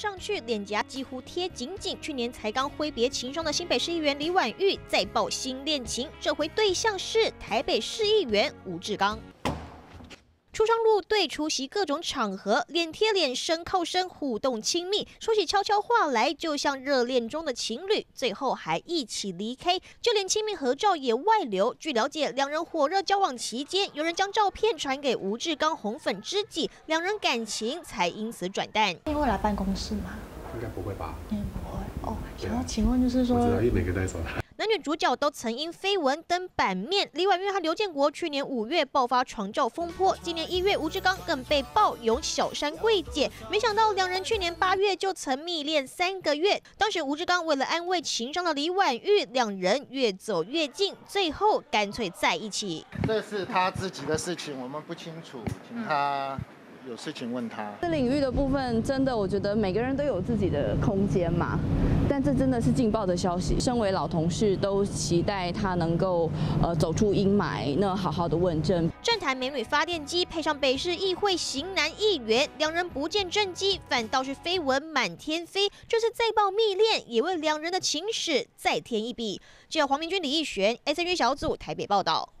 上去，脸颊几乎贴紧紧。去年才刚挥别情伤的新北市议员李婉玉再爆新恋情，这回对象是台北市议员吴志刚。出商入队，出席各种场合，脸贴脸，身靠身，互动亲密，说起悄悄话来，就像热恋中的情侣。最后还一起离开，就连亲密合照也外流。据了解，两人火热交往期间，有人将照片传给吴志刚红粉知己，两人感情才因此转淡。你会来办公室吗？应该不会吧？嗯，不会。哦，想要请问就是说，我知道，因为每个带走男女主角都曾因绯闻登版面，李婉玉和刘建国去年五月爆发床照风波，今年一月吴志刚更被曝有小山柜姐，没想到两人去年八月就曾密恋三个月，当时吴志刚为了安慰情伤的李婉玉，两人越走越近，最后干脆在一起。这是他自己的事情，我们不清楚，请他。有事情问他。这领域的部分，真的，我觉得每个人都有自己的空间嘛。但这真的是劲爆的消息。身为老同事，都期待他能够呃走出阴霾，那好好的问政。政坛美女发电机配上北市议会型男议员，两人不见政绩，反倒是绯闻满天飞。这次再爆密恋，也为两人的情史再添一笔。记者黄明君、李义璇，S N G 小组台北报道。